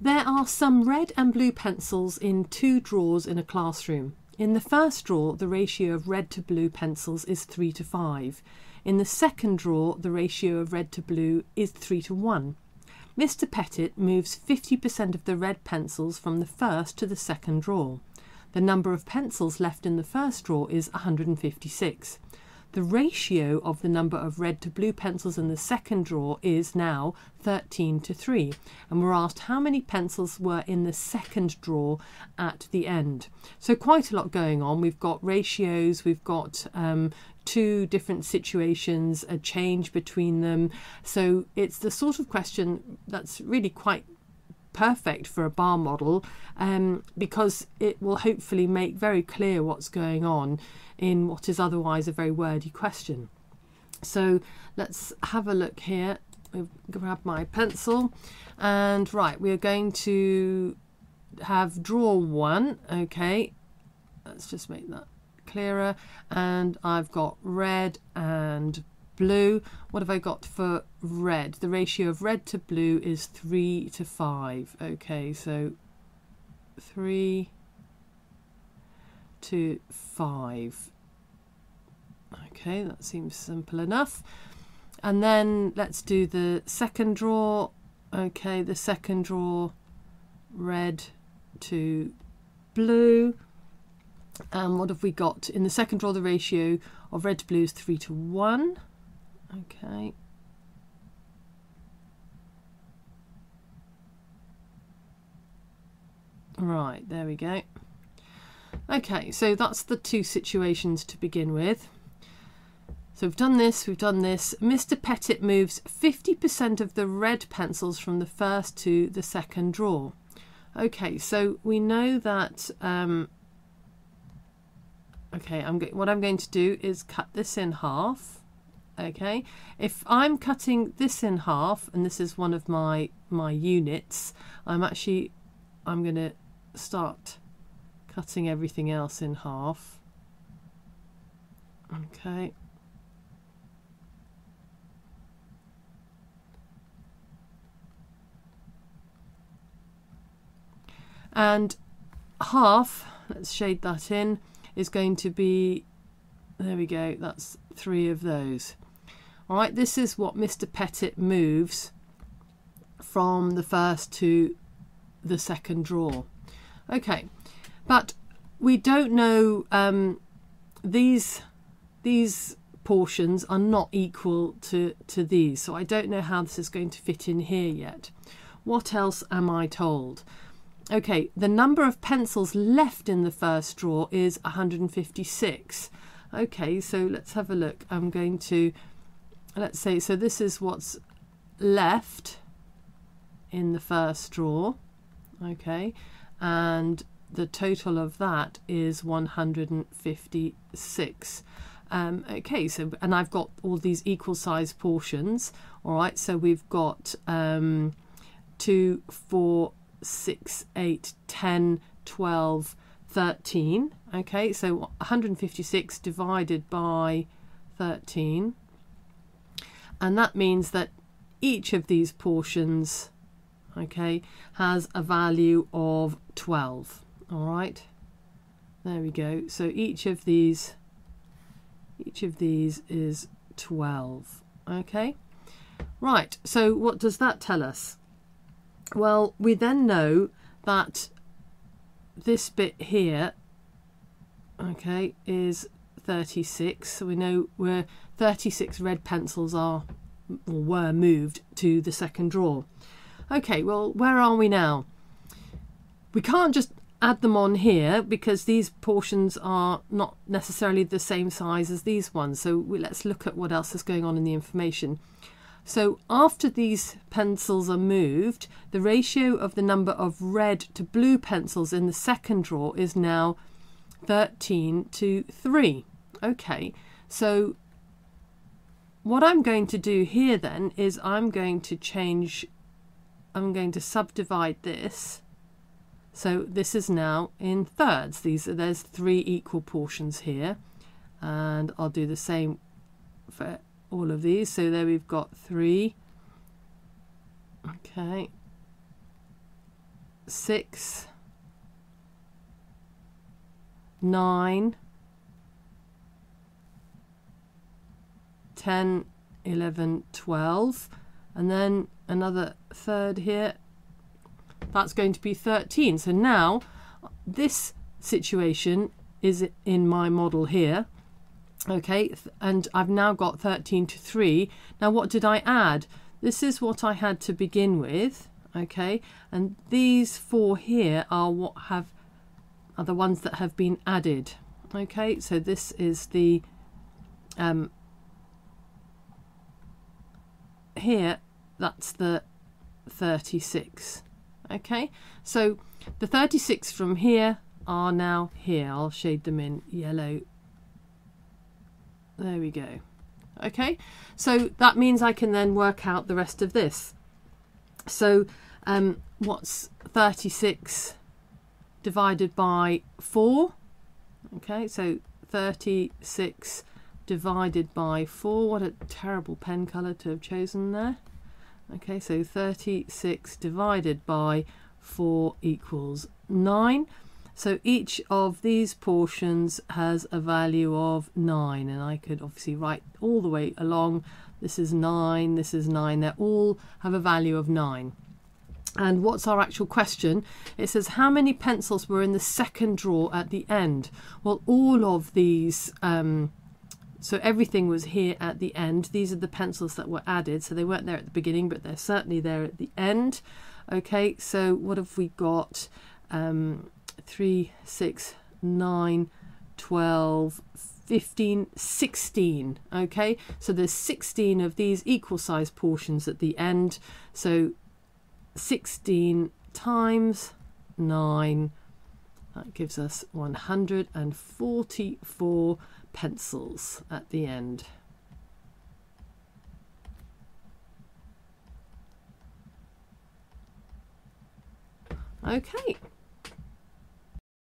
There are some red and blue pencils in two drawers in a classroom. In the first drawer, the ratio of red to blue pencils is 3 to 5. In the second drawer, the ratio of red to blue is 3 to 1. Mr. Pettit moves 50% of the red pencils from the first to the second drawer. The number of pencils left in the first drawer is 156. The ratio of the number of red to blue pencils in the second drawer is now 13 to 3. And we're asked how many pencils were in the second drawer at the end. So, quite a lot going on. We've got ratios, we've got um, two different situations, a change between them. So, it's the sort of question that's really quite perfect for a bar model um, because it will hopefully make very clear what's going on in what is otherwise a very wordy question. So let's have a look here. I'll grab my pencil and right, we are going to have draw one. Okay, let's just make that clearer. And I've got red and blue. What have I got for red? The ratio of red to blue is 3 to 5. Okay, so 3 to 5. Okay, that seems simple enough. And then let's do the second draw. Okay, the second draw, red to blue. And what have we got? In the second draw, the ratio of red to blue is 3 to 1. Okay. Right, there we go. Okay, so that's the two situations to begin with. So we've done this, we've done this. Mr. Pettit moves 50% of the red pencils from the first to the second drawer. Okay, so we know that. Um, okay, I'm what I'm going to do is cut this in half. Okay, if I'm cutting this in half, and this is one of my my units, I'm actually I'm going to start cutting everything else in half. Okay. And half, let's shade that in, is going to be, there we go, that's three of those. All right, this is what Mr. Pettit moves from the first to the second draw. Okay, but we don't know um, these these portions are not equal to to these, so I don't know how this is going to fit in here yet. What else am I told? Okay, the number of pencils left in the first drawer is 156. Okay, so let's have a look. I'm going to, let's say, so this is what's left in the first drawer. Okay, and the total of that is 156. Um, okay, so and I've got all these equal size portions. All right, so we've got um, two, four, 6, 8, 10, 12, 13. Okay, so 156 divided by 13. And that means that each of these portions, okay, has a value of 12. All right, there we go. So each of these, each of these is 12. Okay, right. So what does that tell us? Well, we then know that this bit here, okay, is 36. So we know where 36 red pencils are or were moved to the second drawer. Okay, well, where are we now? We can't just add them on here because these portions are not necessarily the same size as these ones. So we, let's look at what else is going on in the information. So after these pencils are moved, the ratio of the number of red to blue pencils in the second drawer is now 13 to 3. Okay, so what I'm going to do here then is I'm going to change, I'm going to subdivide this. So this is now in thirds. These are, there's three equal portions here. And I'll do the same for all of these. So there we've got three. Okay. 6, 9, 10, 11, 12, and then another third here. That's going to be 13. So now this situation is in my model here. Okay, and I've now got 13 to 3. Now what did I add? This is what I had to begin with. Okay, and these four here are what have are the ones that have been added. Okay, so this is the um, here that's the 36 okay? So the 36 from here are now here. I'll shade them in yellow. There we go. Okay? So that means I can then work out the rest of this. So um, what's 36 divided by 4 okay? So 36 divided by 4 what a terrible pen colour to have chosen there. Okay so 36 divided by 4 equals 9 so each of these portions has a value of 9 and I could obviously write all the way along. This is 9 this is 9 they all have a value of 9 and what's our actual question? It says how many pencils were in the second drawer at the end? Well, all of these, um, so everything was here at the end. These are the pencils that were added. So they weren't there at the beginning, but they're certainly there at the end. Okay, so what have we got? Um, 3, 6, 9, 12, 15, 16. Okay, so there's 16 of these equal size portions at the end. So 16 times 9 that gives us 144 pencils at the end. Okay.